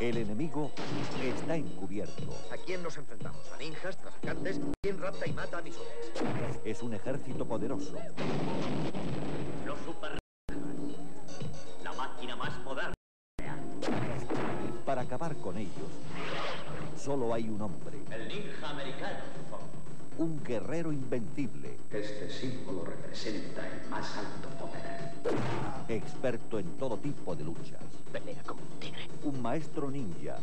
El enemigo está encubierto. ¿A quién nos enfrentamos? ¿A ninjas, traficantes? ¿Quién rapta y mata a misiones? Es un ejército poderoso. Los super... La máquina más moderna. Para acabar con ellos, solo hay un hombre. El ninja americano. Un guerrero invencible. Este símbolo representa el más alto. Experto en todo tipo de luchas. Pelea como un tigre. Un maestro ninja.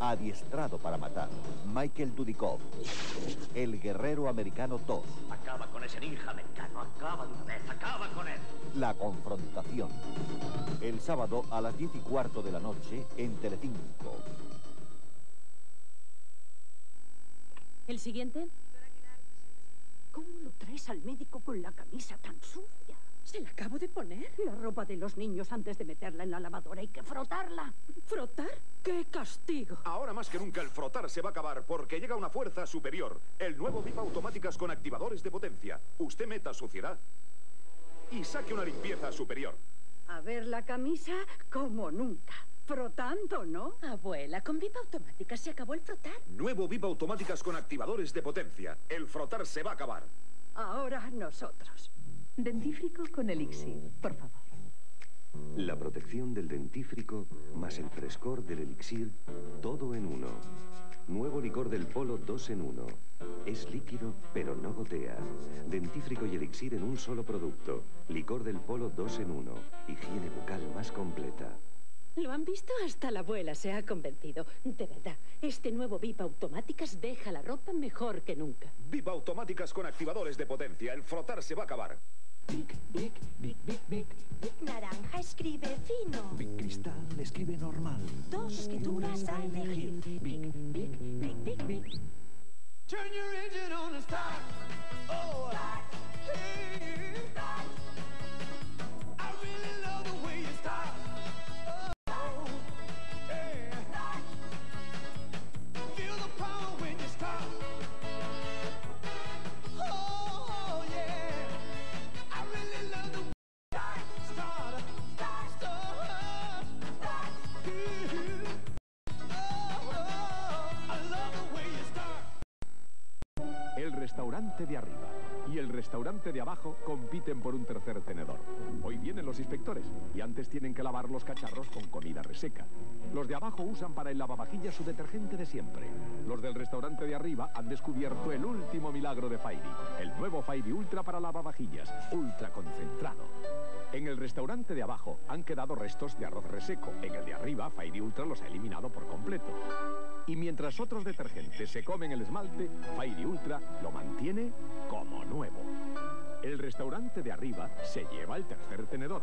Adiestrado para matar. Michael Dudikov. El guerrero americano 2. Acaba con ese ninja americano. Acaba de una vez. Acaba con él. La confrontación. El sábado a las 10 y cuarto de la noche en Telecinco. ¿El siguiente? ¿Cómo lo traes al médico con la camisa tan sucia? Se la acabo de poner. La ropa de los niños antes de meterla en la lavadora hay que frotarla. ¿Frotar? ¡Qué castigo! Ahora más que nunca el frotar se va a acabar porque llega una fuerza superior. El nuevo VIP automáticas con activadores de potencia. Usted meta suciedad y saque una limpieza superior. A ver la camisa como nunca. Frotando, ¿no? Abuela, con VIP automática se acabó el frotar. Nuevo VIP automáticas con activadores de potencia. El frotar se va a acabar. Ahora nosotros. Dentífrico con elixir, por favor. La protección del dentífrico más el frescor del elixir, todo en uno. Nuevo licor del polo 2 en 1. Es líquido, pero no gotea. Dentífrico y elixir en un solo producto. Licor del polo 2 en 1. Higiene bucal más completa. ¿Lo han visto? Hasta la abuela se ha convencido. De verdad, este nuevo VIP Automáticas deja la ropa mejor que nunca. VIP automáticas con activadores de potencia. El frotar se va a acabar. Big, big, big, big, big. Naranja escribe fino. Big Cristal escribe normal. Dos escrituras a elegir. Big, big, big, big, big. Turn your engine on and start. Restaurante de arriba y el restaurante de abajo compiten por un tercer tenedor. Hoy vienen los inspectores y antes tienen que lavar los cacharros con comida reseca. Los de abajo usan para el lavavajillas su detergente de siempre. Los del restaurante de arriba han descubierto el último milagro de Fairy, el nuevo Fairy Ultra para lavavajillas, ultra concentrado. En el restaurante de abajo han quedado restos de arroz reseco. En el de arriba, Fairy Ultra los ha eliminado por completo. Y mientras otros detergentes se comen el esmalte, Fairy Ultra lo mantiene. El restaurante de arriba se lleva el tercer tenedor.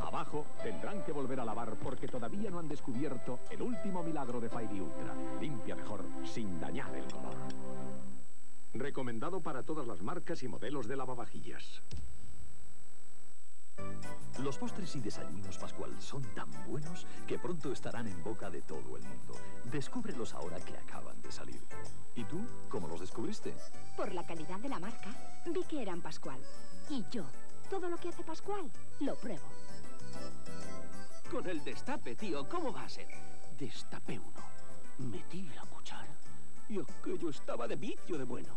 Abajo tendrán que volver a lavar porque todavía no han descubierto el último milagro de Fairy Ultra. Limpia mejor sin dañar el color. Recomendado para todas las marcas y modelos de lavavajillas. Los postres y desayunos Pascual son tan buenos que pronto estarán en boca de todo el mundo. Descúbrelos ahora que acaban de salir. ¿Y tú cómo los descubriste? Por la calidad de la marca, vi que eran Pascual. Y yo, todo lo que hace Pascual, lo pruebo. Con el destape, tío, ¿cómo va a ser? Destapé uno, metí la cuchara y aquello estaba de vicio de bueno.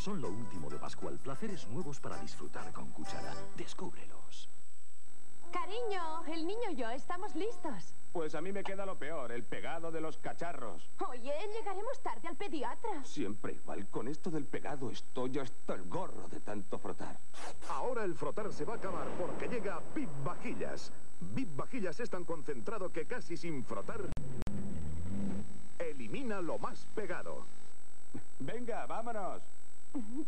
Son lo último de Pascual. Placeres nuevos para disfrutar con cuchara. Descúbrelos. Cariño, el niño y yo estamos listos. Pues a mí me queda lo peor, el pegado de los cacharros. Oye, llegaremos tarde al pediatra. Siempre igual, con esto del pegado estoy hasta el gorro de tanto frotar. Ahora el frotar se va a acabar porque llega VIP Vajillas. VIP Vajillas es tan concentrado que casi sin frotar elimina lo más pegado. Venga, vámonos.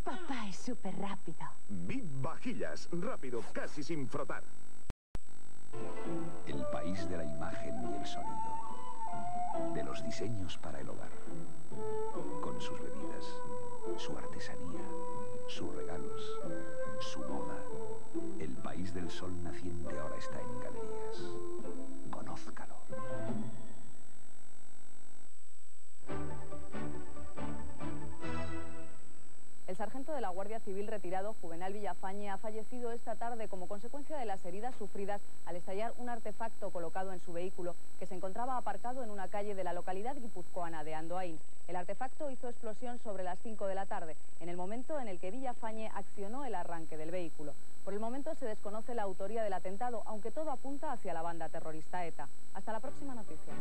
Papá es súper rápido. VIP Vajillas, rápido, casi sin frotar. El país de la imagen y el sonido. De los diseños para el hogar. Con sus bebidas, su artesanía, sus regalos, su moda. El país del sol naciente ahora está en galerías. Conózcalo. Sargento de la Guardia Civil retirado, Juvenal Villafañe, ha fallecido esta tarde como consecuencia de las heridas sufridas al estallar un artefacto colocado en su vehículo que se encontraba aparcado en una calle de la localidad guipuzcoana de Andoain. El artefacto hizo explosión sobre las 5 de la tarde, en el momento en el que Villafañe accionó el arranque del vehículo. Por el momento se desconoce la autoría del atentado, aunque todo apunta hacia la banda terrorista ETA. Hasta la próxima noticia.